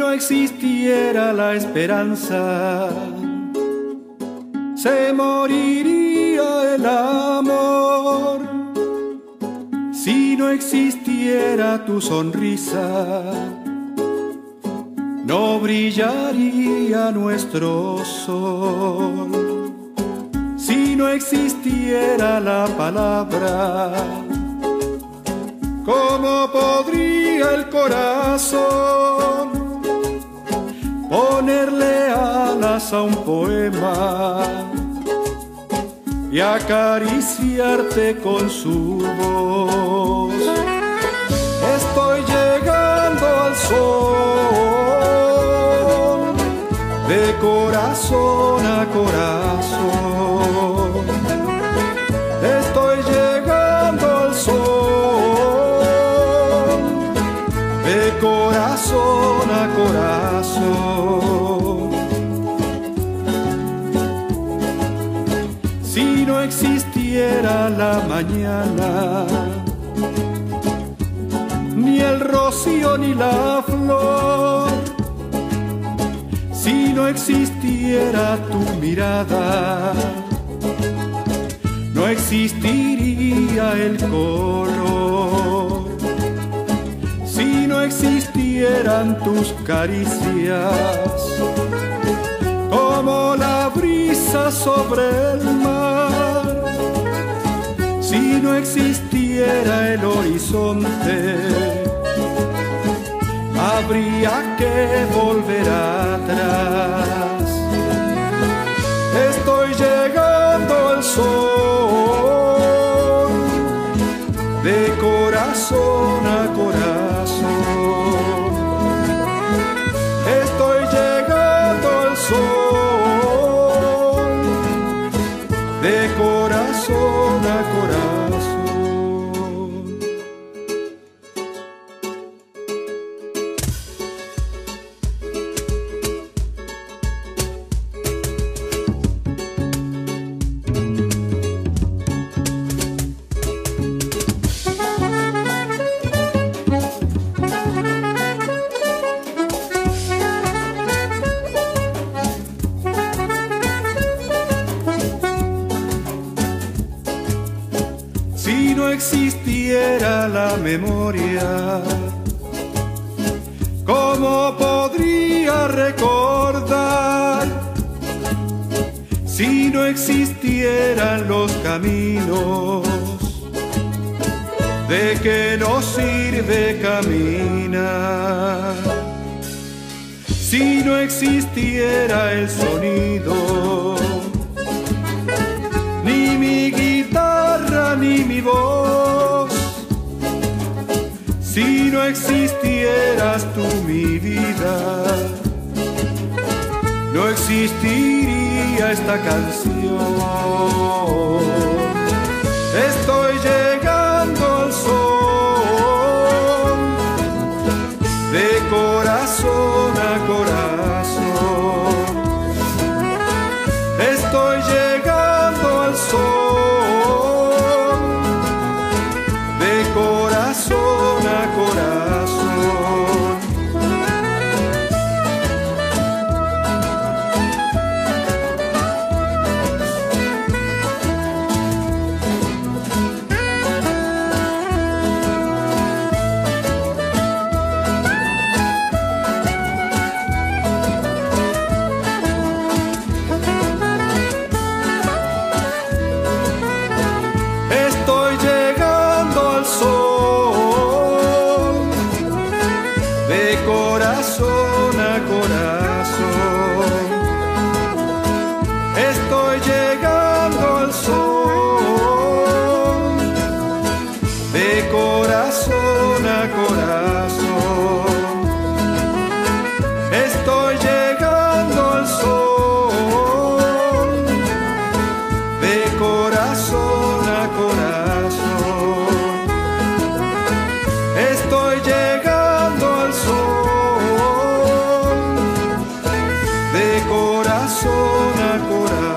no existiera la esperanza, se moriría el amor. Si no existiera tu sonrisa, no brillaría nuestro sol. Si no existiera la palabra, ¿cómo podría el corazón ponerle alas a un poema y acariciarte con su voz? La mañana, ni el rocío ni la flor, si no existiera tu mirada, no existiría el color. Si no existieran tus caricias, como la brisa sobre el mar, no existiera el horizonte, habría que volver atrás. Estoy llegando al sol, de corazón a corazón. Estoy llegando al sol, de corazón a corazón. Si no existiera la memoria, ¿cómo podría recordar? Si no existieran los caminos, ¿de qué nos sirve caminar? Si no existiera el sonido, ni mi voz. Si no existieras tú mi vida, no existiría esta canción. Estoy corazón. Estoy llegando al sol, de corazón a corazón. Estoy llegando al sol, de corazón a corazón.